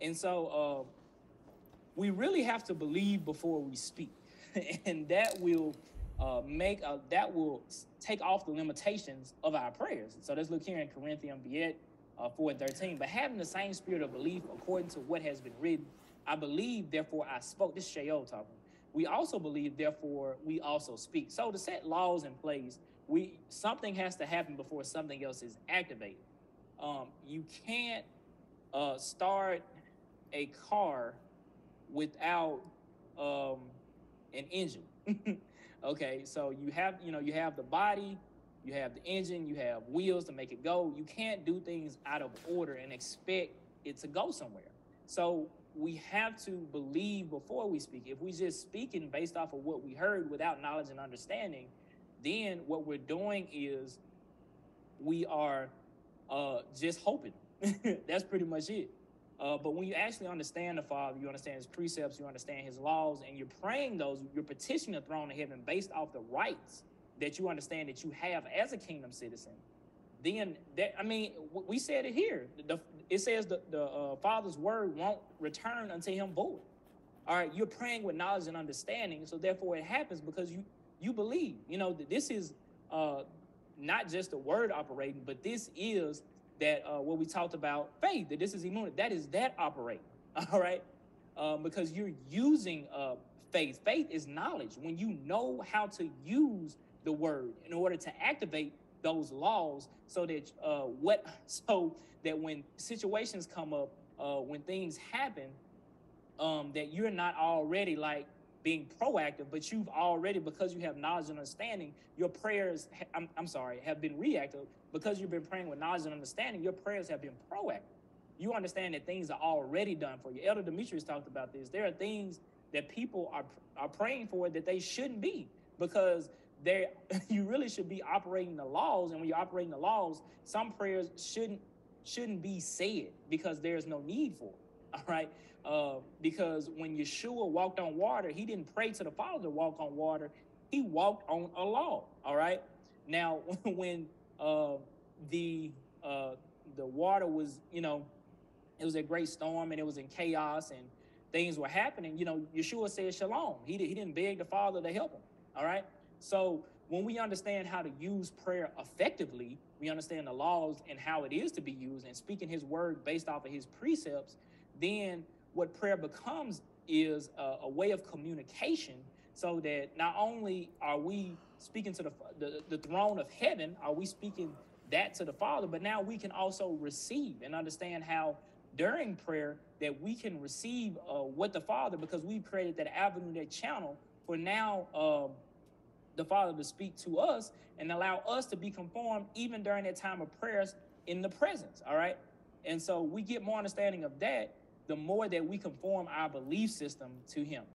And so uh, we really have to believe before we speak, and that will uh, make a, that will take off the limitations of our prayers. So let's look here in Corinthians Viet uh, 4 and 13. But having the same spirit of belief according to what has been written, I believe, therefore I spoke. This is Shaul talking. We also believe, therefore we also speak. So to set laws in place, we something has to happen before something else is activated. Um, you can't uh, start a car without um, an engine. okay, so you have you know you have the body, you have the engine, you have wheels to make it go. You can't do things out of order and expect it to go somewhere. So we have to believe before we speak. If we just speaking based off of what we heard without knowledge and understanding, then what we're doing is we are uh, just hoping. That's pretty much it. Uh, but when you actually understand the Father, you understand His precepts, you understand His laws, and you're praying those, you're petitioning the throne of heaven based off the rights that you understand that you have as a kingdom citizen. Then that I mean, we said it here. The, it says the, the uh, Father's word won't return unto Him void. All right, you're praying with knowledge and understanding, so therefore it happens because you you believe. You know, that this is uh, not just a word operating, but this is that uh, what we talked about faith. That this is emunah. That is that operating. All right, um, because you're using uh, faith. Faith is knowledge. When you know how to use the word in order to activate those laws, so that uh, what so that when situations come up, uh, when things happen, um, that you're not already like being proactive, but you've already, because you have knowledge and understanding, your prayers, I'm, I'm sorry, have been reactive. Because you've been praying with knowledge and understanding, your prayers have been proactive. You understand that things are already done for you. Elder Demetrius talked about this. There are things that people are, are praying for that they shouldn't be because they you really should be operating the laws. And when you're operating the laws, some prayers shouldn't shouldn't be said because there's no need for it. All right. Uh, because when Yeshua walked on water, he didn't pray to the Father to walk on water. He walked on a law. All right. Now, when uh, the uh, the water was, you know, it was a great storm and it was in chaos and things were happening. You know, Yeshua said shalom. He he didn't beg the Father to help him. All right. So when we understand how to use prayer effectively, we understand the laws and how it is to be used, and speaking His word based off of His precepts then what prayer becomes is a, a, way of communication so that not only are we speaking to the, the, the throne of heaven, are we speaking that to the Father, but now we can also receive and understand how during prayer that we can receive uh, what the Father, because we've created that avenue, that channel for now um, the Father to speak to us and allow us to be conformed even during that time of prayers in the presence. All right. And so we get more understanding of that the more that we conform our belief system to him.